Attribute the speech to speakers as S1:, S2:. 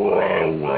S1: wow, whoa.